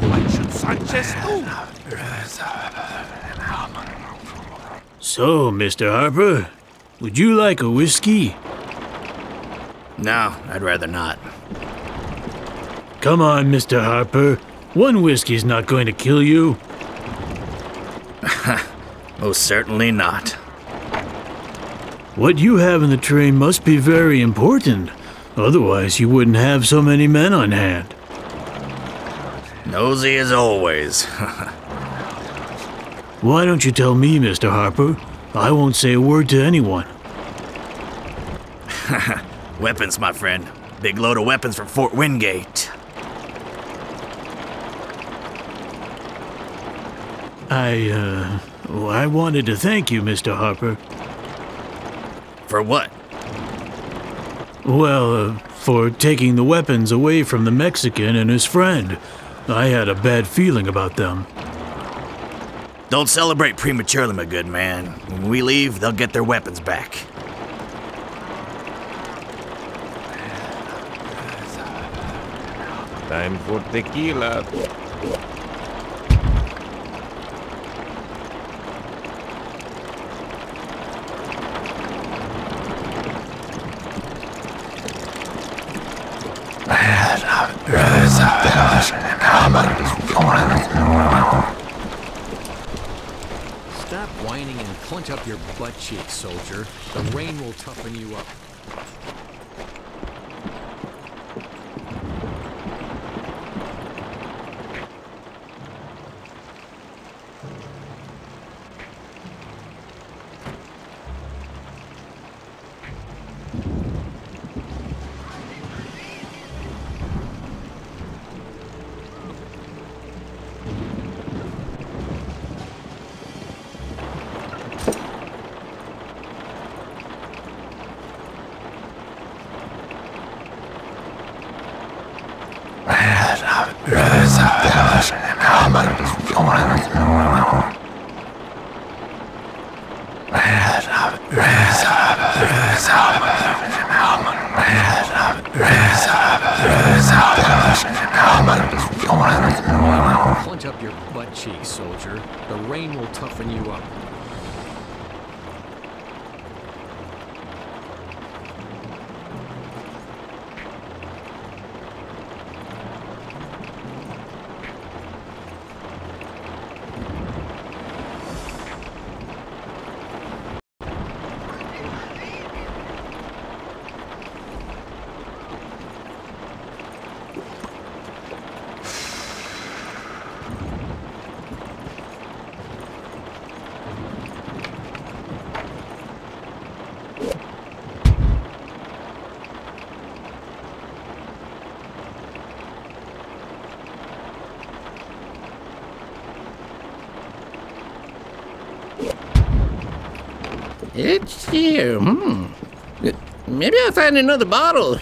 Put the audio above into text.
Juan Sanchez too. So, Mr. Harper, would you like a whiskey? No, I'd rather not. Come on, Mr. Harper. One whiskey's not going to kill you. Most certainly not. What you have in the train must be very important. Otherwise, you wouldn't have so many men on hand. Nosy as always. Why don't you tell me, Mr. Harper? I won't say a word to anyone. weapons, my friend. Big load of weapons from Fort Wingate. I, uh, well, I wanted to thank you, Mr. Harper. For what? Well, uh, for taking the weapons away from the Mexican and his friend. I had a bad feeling about them. Don't celebrate prematurely, my good man. When we leave, they'll get their weapons back. Time for tequila. And clench up your butt cheeks, soldier. The rain will toughen you up. Clench up your butt cheeks, soldier. The rain will toughen you up. It's here. Hmm. Maybe I'll find another bottle.